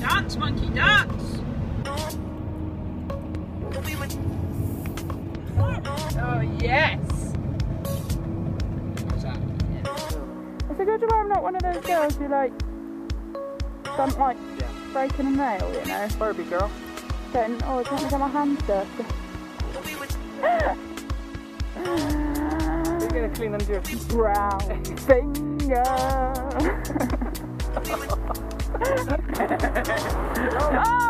Dance, monkey, dance! Oh, yes! It's a good job I'm not one of those girls who like don't like breaking a nail, you know. Barbie girl. Getting oh, I don't want to get my hands dirty. You're gonna clean them your Brown finger. あ あ